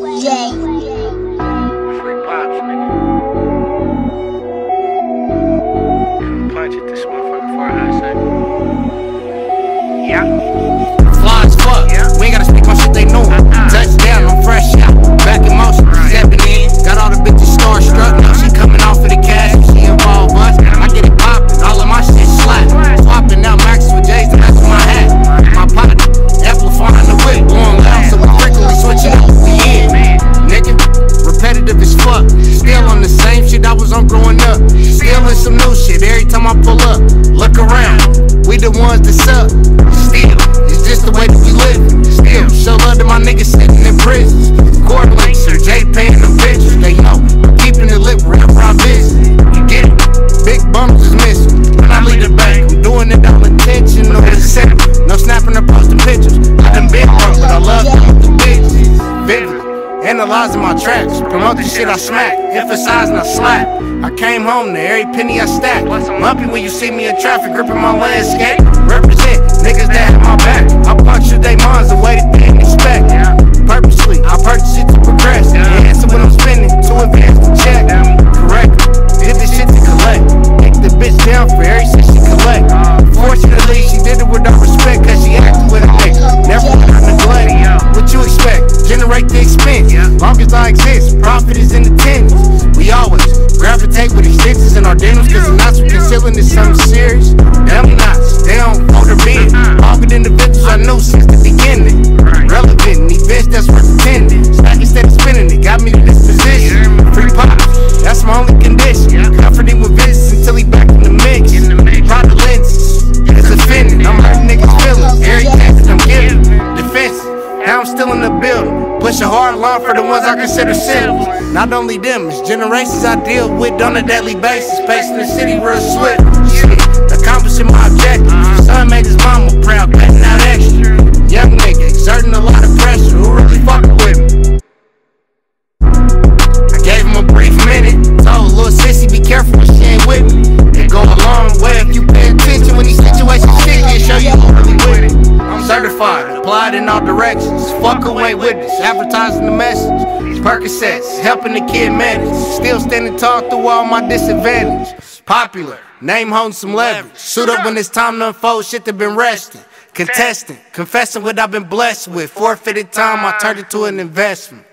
Yeah. doing some new shit every time I pull up. Look around, we the ones that suck. Still, it's just the way that we live. Still. analyzing my tracks, promote the shit I smack, emphasizing I slap. I came home to every penny I stack. Lumpy when you see me in traffic, gripping my landscape. Represent niggas that have my back. it is in the Pushing hard line for the ones I consider siblings. Not only them, it's generations I deal with on a daily basis. Pacing the city real swift. Applied in all directions. Fuck away with this. Advertising the message. Percocets, helping the kid manage. Still standing tall through all my disadvantage. Popular, name holding some leverage. Suit up when it's time to unfold. Shit that been resting. Contesting, confessing what I've been blessed with. Forfeited time, I turned it to an investment.